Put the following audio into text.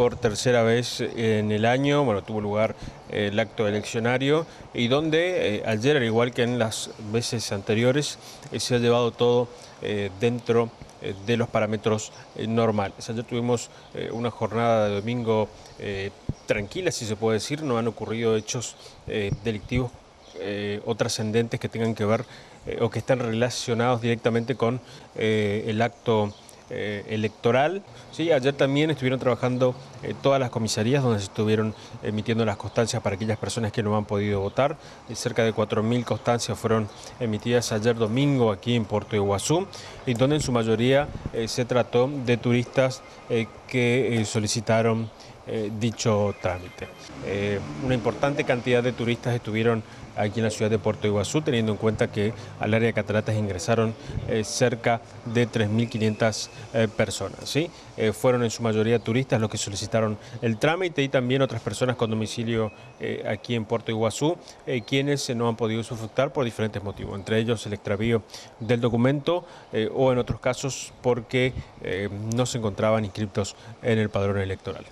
por tercera vez en el año, bueno, tuvo lugar el acto eleccionario y donde eh, ayer, al igual que en las veces anteriores, eh, se ha llevado todo eh, dentro de los parámetros normales. Ayer tuvimos una jornada de domingo tranquila, si se puede decir, no han ocurrido hechos delictivos o trascendentes que tengan que ver o que están relacionados directamente con el acto eh, electoral. ¿sí? Ayer también estuvieron trabajando eh, todas las comisarías donde se estuvieron emitiendo las constancias para aquellas personas que no han podido votar. Eh, cerca de 4.000 constancias fueron emitidas ayer domingo aquí en Puerto Iguazú y donde en su mayoría se trató de turistas que solicitaron dicho trámite. una importante cantidad de turistas estuvieron aquí en la ciudad de Puerto Iguazú, teniendo en cuenta que al área de cataratas ingresaron eh, cerca de 3.500 eh, personas. ¿sí? Eh, fueron en su mayoría turistas los que solicitaron el trámite y también otras personas con domicilio aquí en Puerto Iguazú, quienes no han podido usufructar por diferentes motivos, entre ellos el extravío del documento o en otros casos porque no se encontraban inscriptos en el padrón electoral.